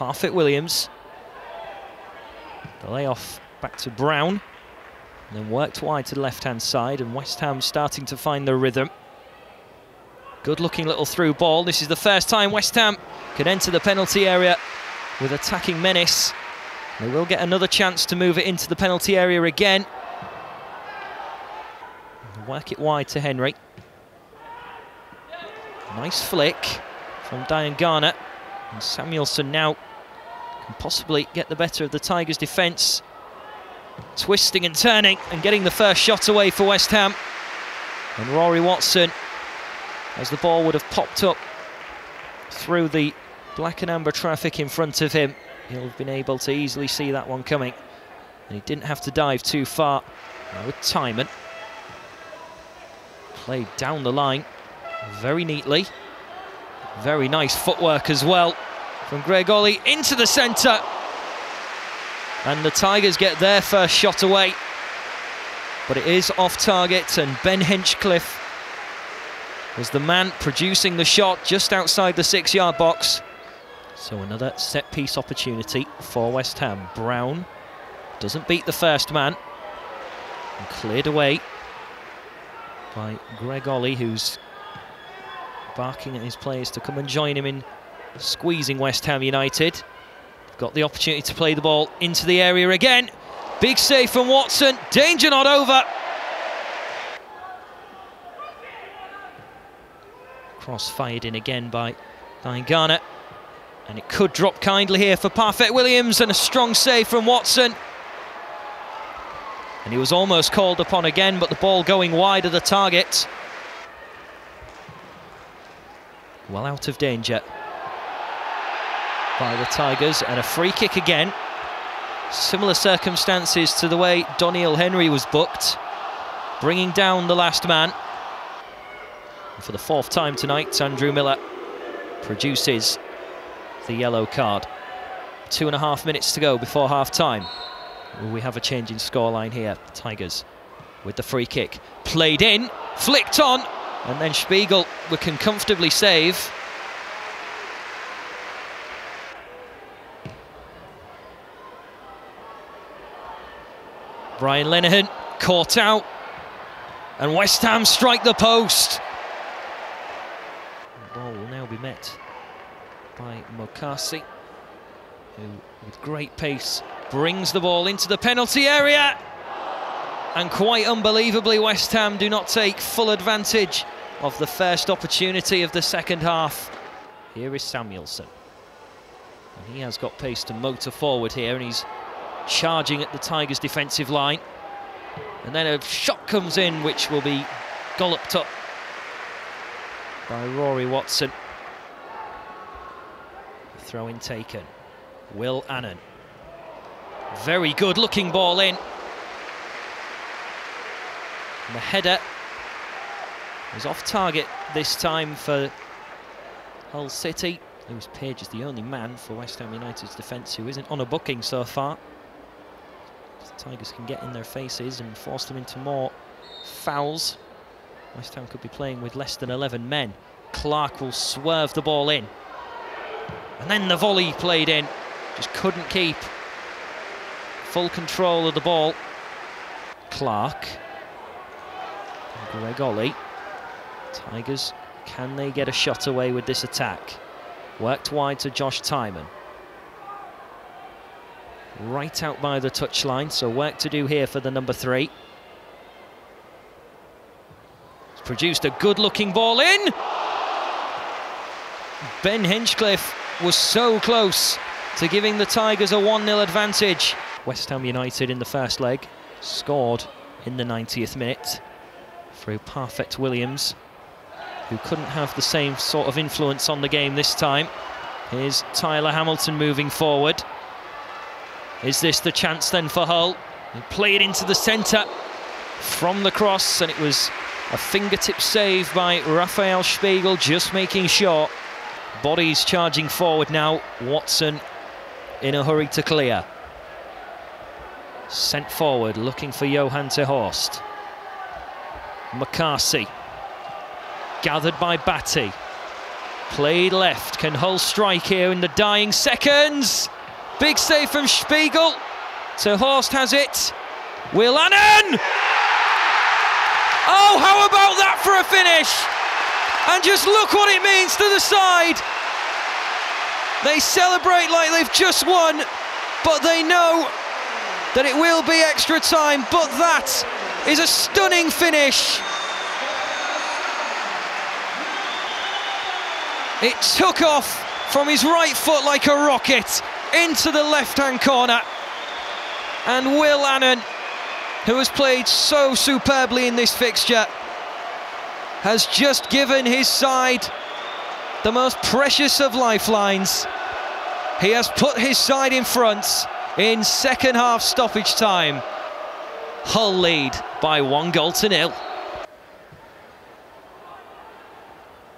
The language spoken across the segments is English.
Parfitt Williams. The layoff back to Browne. And then worked wide to the left-hand side, and West Ham starting to find their rhythm. Good-looking little through ball. This is the first time West Ham can enter the penalty area with attacking menace. They will get another chance to move it into the penalty area again. Work it wide to Henry. Nice flick from Diangana. And Samuelsen now can possibly get the better of the Tigers' defence. Twisting and turning and getting the first shot away for West Ham. And Rory Watson, as the ball would have popped up through the black and amber traffic in front of him, he'll have been able to easily see that one coming. And he didn't have to dive too far. Now with Tymon. Played down the line very neatly. Very nice footwork as well from Greg Olley into the centre. And the Tigers get their first shot away. But it is off target, and Ben Hinchcliffe was the man producing the shot just outside the six yard box. So another set piece opportunity for West Ham. Browne doesn't beat the first man. And cleared away by Greg Olley, who's barking at his players to come and join him in squeezing West Ham United. Got the opportunity to play the ball into the area again. Big save from Watson. Danger not over. Cross fired in again by Diangana. And it could drop kindly here for Parfitt Williams and a strong save from Watson. And he was almost called upon again, but the ball going wide of the target. Well out of danger by the Tigers and a free kick again. Similar circumstances to the way Doneil Henry was booked, bringing down the last man. And for the fourth time tonight, Andrew Miller produces the yellow card. Two and a half minutes to go before half time. We have a change in scoreline here. Tigers with the free kick. Played in, flicked on, and then Spiegel we can comfortably save. Brian Lenihan caught out. And West Ham strike the post. The ball will now be met by Makasi, who with great pace brings the ball into the penalty area. And quite unbelievably, West Ham do not take full advantage of the first opportunity of the second half. Here is Samuelsen. And he has got pace to motor forward here, and he's charging at the Tigers' defensive line. And then a shot comes in, which will be golloped up by Rory Watson. Throw in taken. Will Annan. Very good looking ball in. And the header was off target this time for Hull City. Lewis Page is the only man for West Ham United's defence who isn't on a booking so far. Tigers can get in their faces and force them into more fouls. West Ham could be playing with less than 11 men. Clark will swerve the ball in. And then the volley played in. Just couldn't keep full control of the ball. Clark. Greg Olley. Tigers, can they get a shot away with this attack? Worked wide to Josh Tymon right out by the touchline, so work to do here for the number three. Produced a good-looking ball in. Ben Hinchcliffe was so close to giving the Tigers a 1-0 advantage. West Ham United in the first leg scored in the 90th minute through Parfitt Williams, who couldn't have the same sort of influence on the game this time. Here's Tyler Hamilton moving forward. Is this the chance then for Hull? They play it into the centre from the cross, and it was a fingertip save by Raphael Spiegel, just making sure. Bodies charging forward now. Watson in a hurry to clear. Sent forward, looking for Johan Horst. McCarthy. Gathered by Batty. Played left. Can Hull strike here in the dying seconds? Big save from Spiegel. So Horst has it. Will Annan! Oh, how about that for a finish? And just look what it means to the side. They celebrate like they've just won, but they know that it will be extra time. But that is a stunning finish. It took off from his right foot like a rocket into the left hand corner. And Will Annan, who has played so superbly in this fixture, has just given his side the most precious of lifelines. He has put his side in front in second half stoppage time. Hull lead by one goal to nil.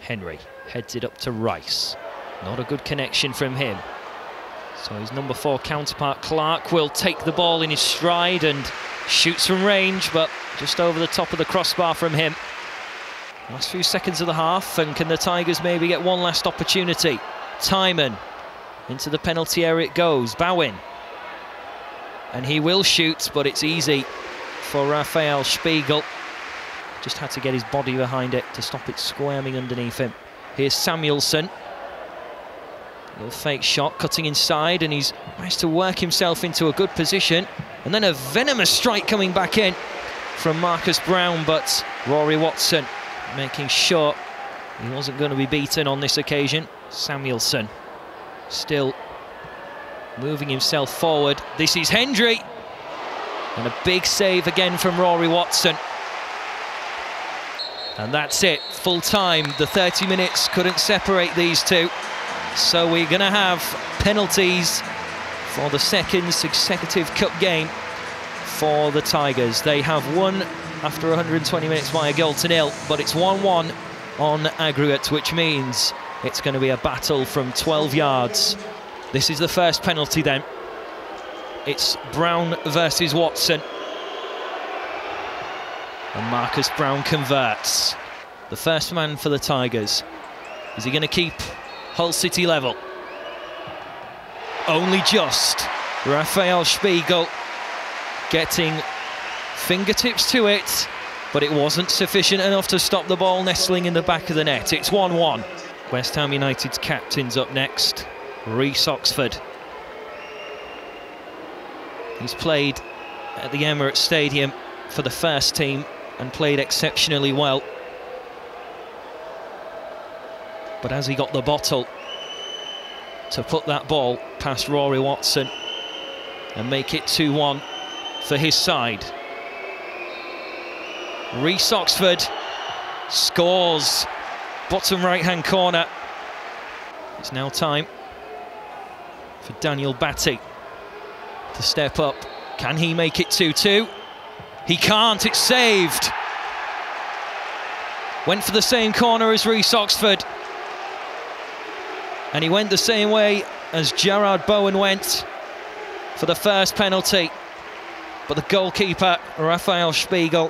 Henry heads it up to Rice. Not a good connection from him. So his number four counterpart Clark will take the ball in his stride and shoots from range, but just over the top of the crossbar from him. Last few seconds of the half, and can the Tigers maybe get one last opportunity? Tymon into the penalty area it goes. Bowen. And he will shoot, but it's easy for Raphael Spiegel. Just had to get his body behind it to stop it squirming underneath him. Here's Samuelsen. Little fake shot, cutting inside, and he's managed to work himself into a good position. And then a venomous strike coming back in from Marcus Browne, but Rory Watson making sure he wasn't going to be beaten on this occasion. Samuelsen still moving himself forward. This is Hendrie. And a big save again from Rory Watson. And that's it, full time. The 30 minutes couldn't separate these two. So we're going to have penalties for the second consecutive cup game for the Tigers. They have won after 120 minutes by a goal to nil, but it's 1-1 on aggregate, which means it's going to be a battle from 12 yards. This is the first penalty then. It's Browne versus Watson. And Marcus Browne converts. The first man for the Tigers. Is he going to keep Hull City level? Only just. Raphael Spiegel getting fingertips to it, but it wasn't sufficient enough to stop the ball nestling in the back of the net. It's 1-1. West Ham United's captain's up next, Reece Oxford. He's played at the Emirates Stadium for the first team and played exceptionally well. But as he got the bottle to put that ball past Rory Watson and make it 2-1 for his side. Reece Oxford scores bottom right hand corner. It's now time for Daniel Batty to step up. Can he make it 2-2? He can't, it's saved. Went for the same corner as Reece Oxford. And he went the same way as Jarrod Bowen went for the first penalty. But the goalkeeper, Raphael Spiegel,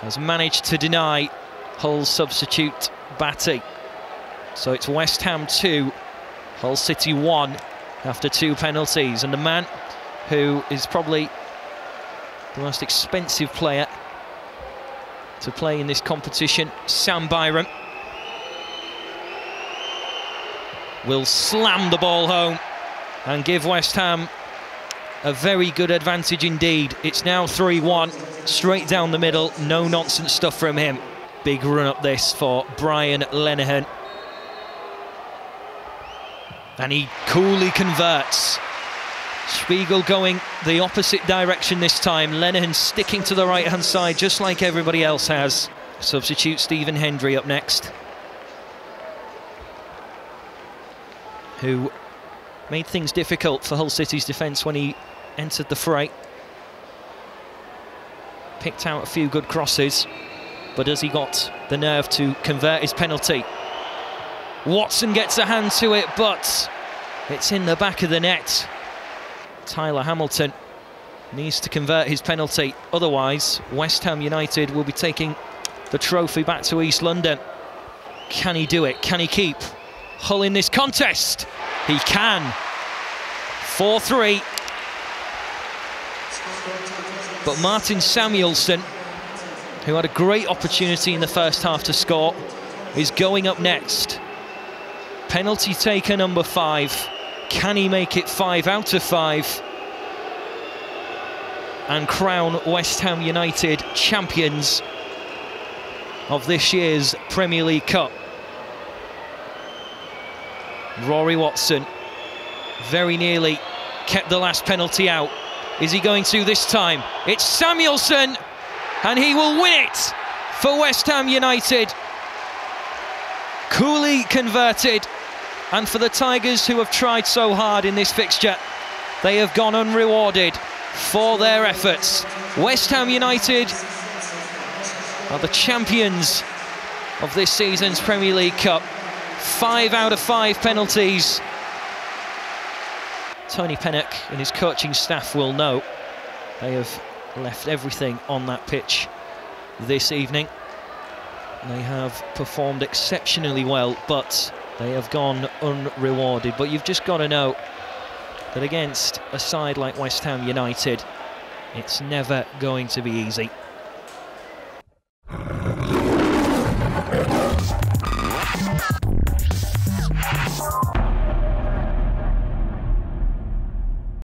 has managed to deny Hull substitute Batty. So it's West Ham 2, Hull City 1 after two penalties. And the man who is probably the most expensive player to play in this competition, Sam Byram, will slam the ball home and give West Ham a very good advantage indeed. It's now 3-1, straight down the middle, no nonsense stuff from him. Big run up this for Brian Lenihan. And he coolly converts. Spiegel going the opposite direction this time. Lenihan sticking to the right-hand side just like everybody else has. Substitute Stephen Hendrie up next. Who made things difficult for Hull City's defence when he entered the fray. Picked out a few good crosses, but has he got the nerve to convert his penalty? Watson gets a hand to it, but it's in the back of the net. Tyler Hamilton needs to convert his penalty. Otherwise, West Ham United will be taking the trophy back to East London. Can he do it? Can he keep Hull in this contest? He can. 4 3. But Martin Samuelsen, who had a great opportunity in the first half to score, is going up next. Penalty taker number five. Can he make it five out of five? And crown West Ham United champions of this year's Premier League Cup. Rory Watson very nearly kept the last penalty out. Is he going to this time? It's Samuelsen, and he will win it for West Ham United. Coolly converted, and for the Tigers who have tried so hard in this fixture, they have gone unrewarded for their efforts. West Ham United are the champions of this season's Premier League Cup. Five out of five penalties. Tony Pennock and his coaching staff will know they have left everything on that pitch this evening. They have performed exceptionally well, but they have gone unrewarded. But you've just got to know that against a side like West Ham United, it's never going to be easy.